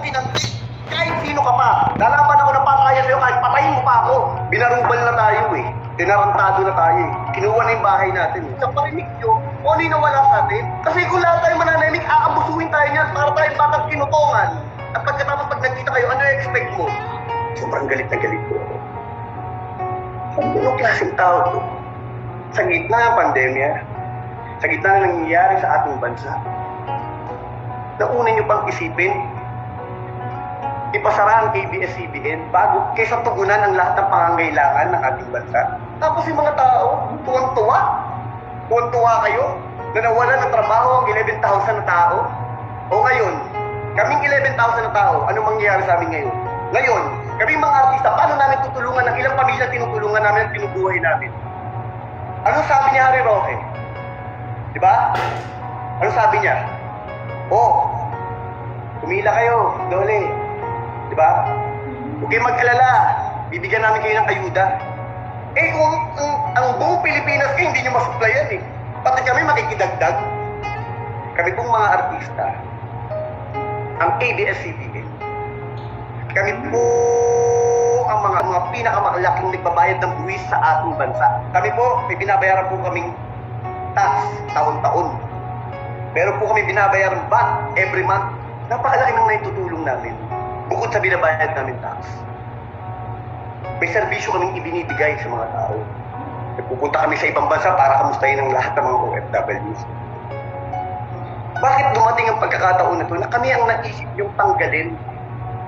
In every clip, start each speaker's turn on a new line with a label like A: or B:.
A: mo kinanti. Kahit sino ka pa. Lalaban ako ng patayan sa'yo kahit patayin mo pa ako. Binarubal na tayo eh. Tinarantado na tayo eh. Kinuha na yung bahay natin eh. Sa parinig nyo, kung ano yung nawala sa atin. Kasi kung lahat tayo mananahimik, aabusuhin tayo niyan para tayong batang kinutongan. At pagkatapos pag nagkita kayo, ano yung expect mo? Sobrang galit na galit ko ako. Anong klaseng tao to? Sa gitna ng pandemya, sa gitna ng nangyayari sa ating bansa, nauna nyo pang isipin, ipasara ang ABS-CBN bago kaysa tugunan ang lahat ng pangangailangan ng ating bansa. Tapos yung mga tao, tuwang-tuwa. Tuwang-tuwa kayo na nawala ng trabaho ang 11,000 na tao. O ngayon, kaming 11,000 na tao, anong mangyayari sa amin ngayon? Ngayon, kaming mga artista, paano namin tutulungan ng ilang pamilya tinutulungan namin at pinubuhay namin? Ano sabi ni Harry Roque? Di ba? Ano sabi niya? Oh, kumila kayo, dole. Di ba? Huwag kayong mag-alala. Bibigyan namin kayo ng ayuda. Eh kung ang, ang buong Pilipinas kayo, hindi nyo masuplayan eh. Pati kami makikidagdag. Kami pong mga artista, ang ABS-CBN, kami po ang mga mga pinakamalaking nagbabayad ng buwis sa ating bansa. Kami po, may binabayaran po kaming tax taon-taon. Meron po kami binabayaran back every month. Napakalaki ng naitutulong namin. Bukod sa binabayad namin tax. May serbisyo kaming ibinibigay sa mga tao. Pupunta kami sa ibang bansa para kamustahin ang lahat ng mga OFWs. Bakit dumating ang pagkakataon na ito na kami ang naisip yung tanggalin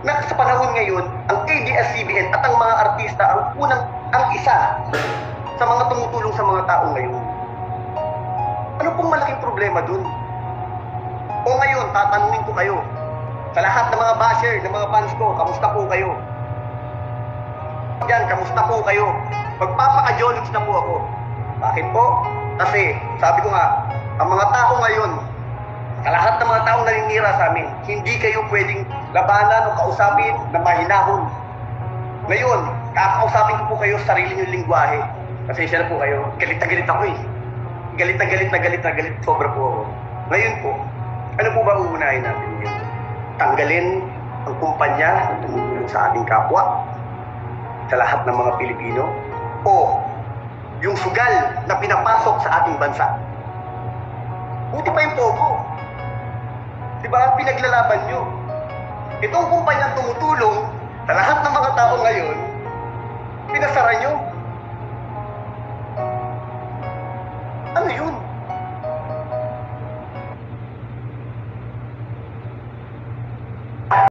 A: na sa panahon ngayon, ang ABS-CBN at ang mga artista ang unang, ang isa sa mga tumutulong sa mga tao ngayon. Ano pong malaking problema dun? O ngayon, tatanungin ko kayo, sa lahat ng mga basher, ng mga fans ko, kamusta po kayo? Yan, kamusta po kayo? Magpapaka-jolix na po ako. Bakit po? Kasi, sabi ko nga, ang mga tao ngayon, sa lahat ng mga taong naninira sa amin, hindi kayo pwedeng labanan o kausapin na mahinahon. Ngayon, kakausapin ko po kayo sa sarili niyong lingwahe. Pasensya na po kayo. Galit na galit ako eh. Galit na galit na galit na galit. Sobra po ako. Ngayon po, ano po ba uunahin natin ngayon? Tanggalin ang kumpanya na tumutulong sa ating kapwa, sa lahat ng mga Pilipino, o yung sugal na pinapasok sa ating bansa. Buti pa yung pogo. Di ba? Pinaglalaban nyo. Itong kumpanyang tumutulong sa lahat ng mga tao ngayon.